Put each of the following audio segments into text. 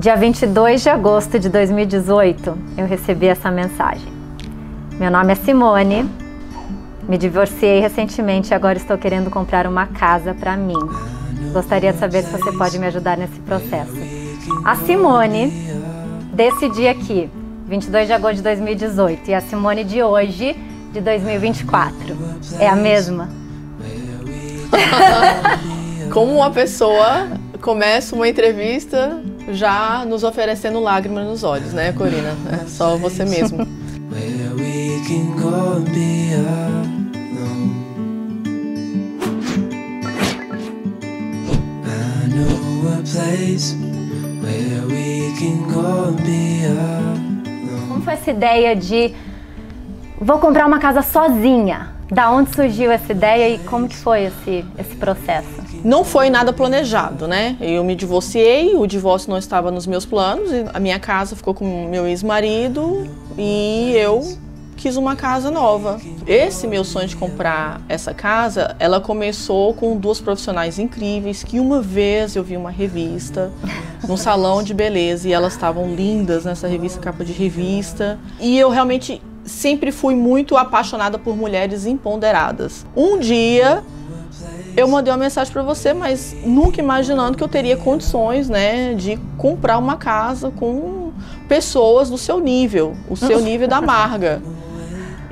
Dia 22 de agosto de 2018, eu recebi essa mensagem. Meu nome é Simone, me divorciei recentemente e agora estou querendo comprar uma casa para mim. Gostaria de saber se você pode me ajudar nesse processo. A Simone, desse dia aqui, 22 de agosto de 2018, e a Simone de hoje, de 2024, é a mesma? Como uma pessoa começa uma entrevista já nos oferecendo lágrimas nos olhos, né, Corina? É só você mesmo. Como foi essa ideia de vou comprar uma casa sozinha? Da onde surgiu essa ideia e como que foi esse, esse processo? Não foi nada planejado, né? Eu me divorciei, o divórcio não estava nos meus planos, a minha casa ficou com meu ex-marido e eu quis uma casa nova. Esse meu sonho de comprar essa casa, ela começou com duas profissionais incríveis que uma vez eu vi uma revista num salão de beleza e elas estavam lindas nessa revista, capa de revista. E eu realmente sempre fui muito apaixonada por mulheres empoderadas. Um dia eu mandei uma mensagem para você, mas nunca imaginando que eu teria condições, né, de comprar uma casa com pessoas do seu nível, o seu nível da Marga.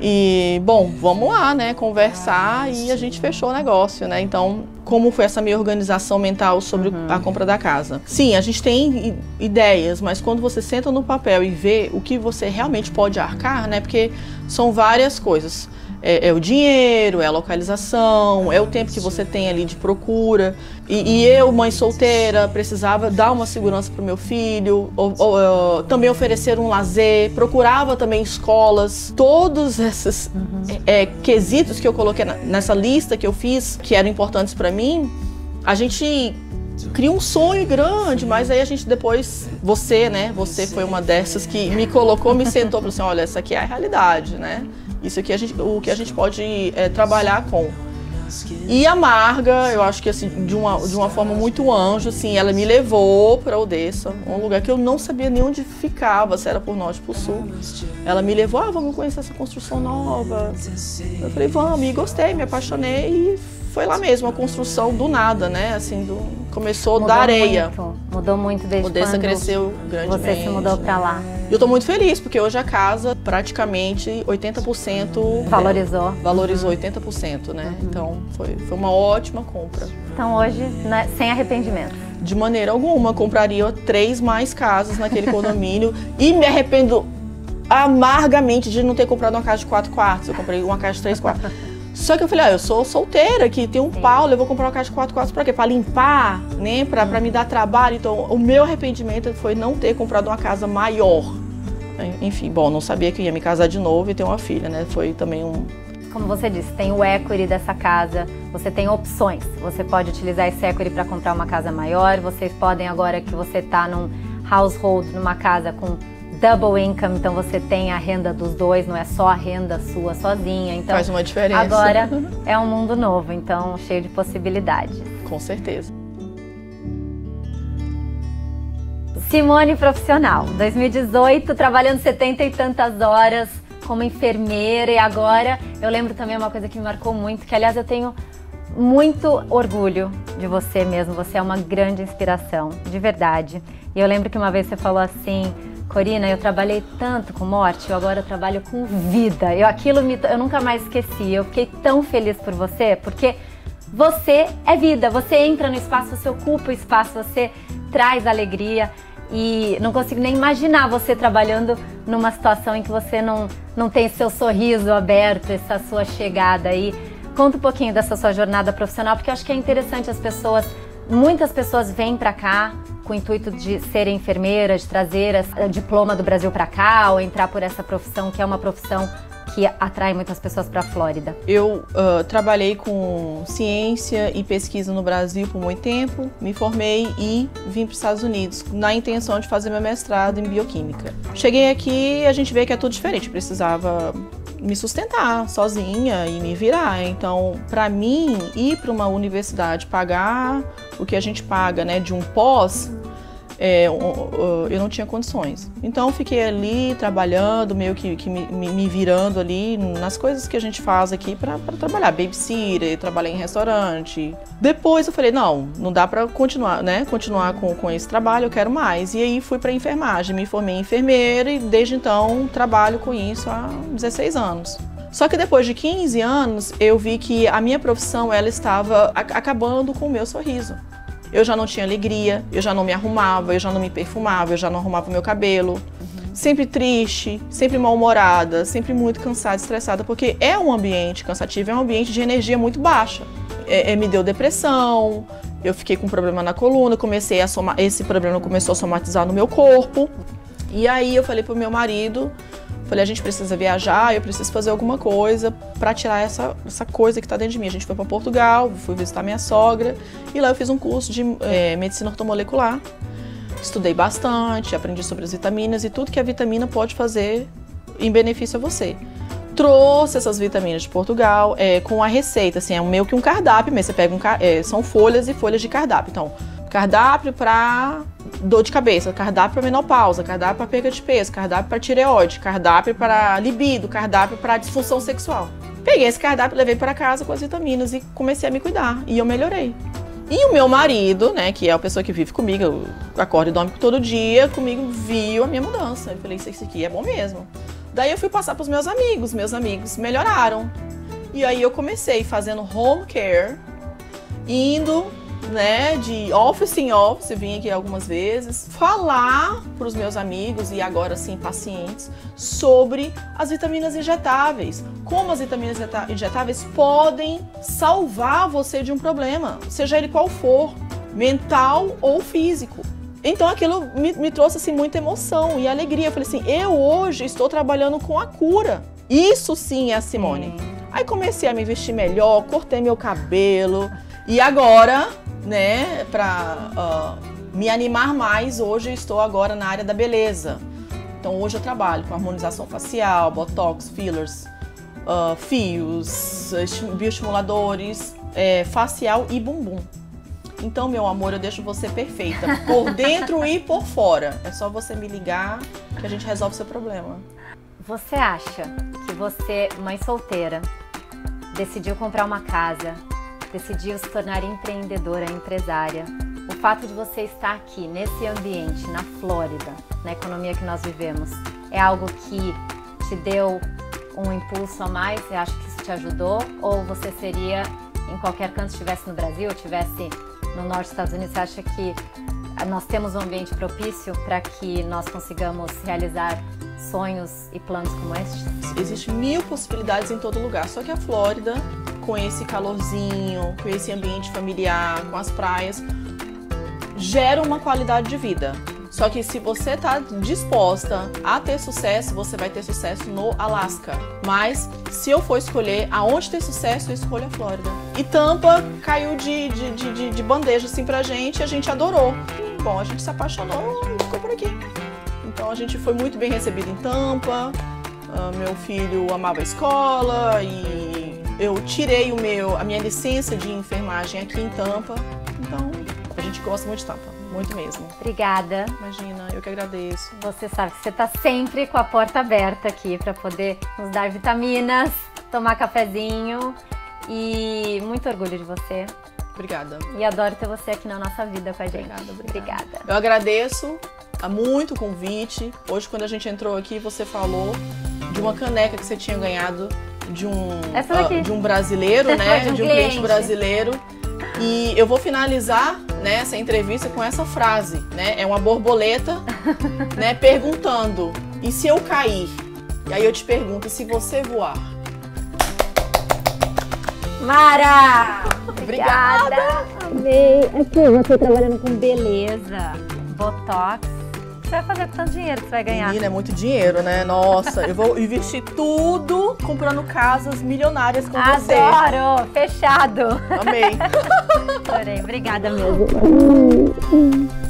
E, bom, vamos lá, né, conversar e a gente fechou o negócio, né? Então, como foi essa minha organização mental sobre uhum. a compra da casa? Sim, a gente tem ideias, mas quando você senta no papel e vê o que você realmente pode arcar, né? Porque são várias coisas. É, é, o dinheiro, é a localização, é o tempo que você tem ali de procura. E, e eu, mãe solteira, precisava dar uma segurança para o meu filho, ou, ou, também oferecer um lazer, procurava também escolas. Todos esses uhum. é, quesitos que eu coloquei na, nessa lista que eu fiz, que eram importantes para mim, a gente cria um sonho grande, mas aí a gente depois, você, né? Você foi uma dessas que me colocou, me sentou e falou assim: olha, essa aqui é a realidade, né? Isso aqui é a gente, o que a gente pode é, trabalhar com. E a Marga, eu acho que assim, de uma, de uma forma muito anjo, assim, ela me levou para Odessa, um lugar que eu não sabia nem onde ficava, se era por norte ou por sul. Ela me levou, ah, vamos conhecer essa construção nova. Eu falei, vamos, e gostei, me apaixonei e foi lá mesmo, a construção do nada, né? Assim, do, começou mudou da areia. Muito, mudou muito desde Odessa quando cresceu grandemente. Você se mudou para lá. Eu estou muito feliz, porque hoje a casa praticamente 80% valorizou. É, valorizou 80%, né? Uhum. Então foi, foi uma ótima compra. Então hoje, né, sem arrependimento. De maneira alguma, compraria três mais casas naquele condomínio e me arrependo amargamente de não ter comprado uma casa de quatro quartos. Eu comprei uma casa de três quartos. Só que eu falei, ah, eu sou solteira aqui, tem um Paulo, eu vou comprar uma caixa de 4 quartos pra quê? Pra limpar, né? Pra, pra me dar trabalho. Então, o meu arrependimento foi não ter comprado uma casa maior. Enfim, bom, não sabia que ia me casar de novo e ter uma filha, né? Foi também um. Como você disse, tem o equity dessa casa, você tem opções. Você pode utilizar esse equity para comprar uma casa maior, vocês podem, agora que você está num household, numa casa com double income, então você tem a renda dos dois, não é só a renda sua sozinha. Então, Faz uma diferença. Agora é um mundo novo, então cheio de possibilidades. Com certeza. Simone profissional, 2018, trabalhando 70 e tantas horas como enfermeira e agora eu lembro também uma coisa que me marcou muito, que aliás eu tenho muito orgulho de você mesmo, você é uma grande inspiração, de verdade. E eu lembro que uma vez você falou assim, Corina, eu trabalhei tanto com morte, eu agora trabalho com vida. Eu aquilo me, eu nunca mais esqueci. Eu fiquei tão feliz por você, porque você é vida. Você entra no espaço, você ocupa o espaço, você traz alegria e não consigo nem imaginar você trabalhando numa situação em que você não, não tem seu sorriso aberto, essa sua chegada aí. Conta um pouquinho dessa sua jornada profissional, porque eu acho que é interessante as pessoas, muitas pessoas vêm para cá com o intuito de serem enfermeiras, de trazer o diploma do Brasil para cá ou entrar por essa profissão que é uma profissão que atrai muitas pessoas para a Flórida? Eu uh, trabalhei com ciência e pesquisa no Brasil por muito tempo, me formei e vim para os Estados Unidos na intenção de fazer meu mestrado em bioquímica. Cheguei aqui e a gente vê que é tudo diferente, precisava me sustentar sozinha e me virar. Então, para mim, ir para uma universidade, pagar o que a gente paga, né, de um pós, é, eu não tinha condições. Então fiquei ali trabalhando, meio que, que me, me, virando ali nas coisas que a gente faz aqui para trabalhar, babysitter, trabalhei em restaurante. Depois eu falei, não, não dá para continuar, né? Continuar com, com esse trabalho, eu quero mais. E aí fui para enfermagem, me formei enfermeira e desde então trabalho com isso há 16 anos. Só que depois de 15 anos, eu vi que a minha profissão ela estava acabando com o meu sorriso. Eu já não tinha alegria, eu já não me arrumava, eu já não me perfumava, eu já não arrumava meu cabelo. Uhum. Sempre triste, sempre mal-humorada, sempre muito cansada, estressada, porque é um ambiente cansativo, é um ambiente de energia muito baixa. É, é, me deu depressão, eu fiquei com um problema na coluna, comecei a somar, esse problema começou a somatizar no meu corpo. E aí eu falei pro meu marido, Falei, a gente precisa viajar, eu preciso fazer alguma coisa para tirar essa, essa coisa que está dentro de mim. A gente foi para Portugal, fui visitar minha sogra e lá eu fiz um curso de é, medicina ortomolecular. Estudei bastante, aprendi sobre as vitaminas e tudo que a vitamina pode fazer em benefício a você. Trouxe essas vitaminas de Portugal é, com a receita, assim, é meio que um cardápio, mas você pega um, é, são folhas e folhas de cardápio. Então, cardápio para dor de cabeça, cardápio para menopausa, cardápio para perda de peso, cardápio para tireoide, cardápio para libido, cardápio para disfunção sexual. Peguei esse cardápio, levei para casa com as vitaminas e comecei a me cuidar. E eu melhorei. E o meu marido, né, que é a pessoa que vive comigo, eu acordo e dorme todo dia, comigo viu a minha mudança. Eu falei, isso aqui é bom mesmo. Daí eu fui passar para os meus amigos, meus amigos melhoraram. E aí eu comecei fazendo home care, indo né, de office em office, vim aqui algumas vezes, falar para os meus amigos e agora sim pacientes sobre as vitaminas injetáveis. Como as vitaminas injetáveis podem salvar você de um problema, seja ele qual for, mental ou físico. Então aquilo me, me trouxe assim, muita emoção e alegria. Eu falei assim, eu hoje estou trabalhando com a cura. Isso sim é a Simone. Aí comecei a me vestir melhor, cortei meu cabelo. E agora né, para uh, me animar mais, hoje eu estou agora na área da beleza. Então hoje eu trabalho com harmonização facial, botox, fillers, uh, fios, bioestimuladores, é, facial e bumbum. Então, meu amor, eu deixo você perfeita, por dentro e por fora. É só você me ligar que a gente resolve seu problema. Você acha que você, mãe solteira, decidiu comprar uma casa, decidiu se tornar empreendedora, empresária, o fato de você estar aqui nesse ambiente, na Flórida, na economia que nós vivemos, é algo que te deu um impulso a mais? Você acha que isso te ajudou? Ou você seria em qualquer canto, estivesse no Brasil, estivesse no norte dos Estados Unidos, você acha que nós temos um ambiente propício para que nós consigamos realizar sonhos e planos como este? Existem mil possibilidades em todo lugar, só que a Flórida com esse calorzinho, com esse ambiente familiar, com as praias, gera uma qualidade de vida. Só que se você está disposta a ter sucesso, você vai ter sucesso no Alasca. Mas se eu for escolher aonde ter sucesso, eu escolho a Flórida. E Tampa caiu de, de, de, de bandeja assim pra gente, a gente adorou. E, bom, a gente se apaixonou e ficou por aqui. Então a gente foi muito bem recebido em Tampa. Uh, meu filho amava a escola e eu tirei o meu, a minha licença de enfermagem aqui em Tampa. Então, a gente gosta muito de Tampa, muito mesmo. Obrigada. Imagina, eu que agradeço. Você sabe que você está sempre com a porta aberta aqui para poder nos dar vitaminas, tomar cafezinho e muito orgulho de você. Obrigada. E adoro ter você aqui na nossa vida com a gente. Obrigada, obrigada. obrigada. Eu agradeço muito o convite. Hoje, quando a gente entrou aqui, você falou de uma caneca que você tinha ganhado de um, uh, de um brasileiro, né? de um, de um cliente. cliente brasileiro. E eu vou finalizar né, essa entrevista com essa frase, né? É uma borboleta, né? Perguntando, e se eu cair? E aí eu te pergunto, e se você voar? Mara! Obrigada! Amei! Aqui, você trabalhando com beleza, botox, você vai fazer com tanto dinheiro que você vai ganhar? Menina, é muito dinheiro, né? Nossa, eu vou investir tudo comprando casas milionárias com Adoro. você. Adoro! Fechado! Amei! Adorei, obrigada mesmo.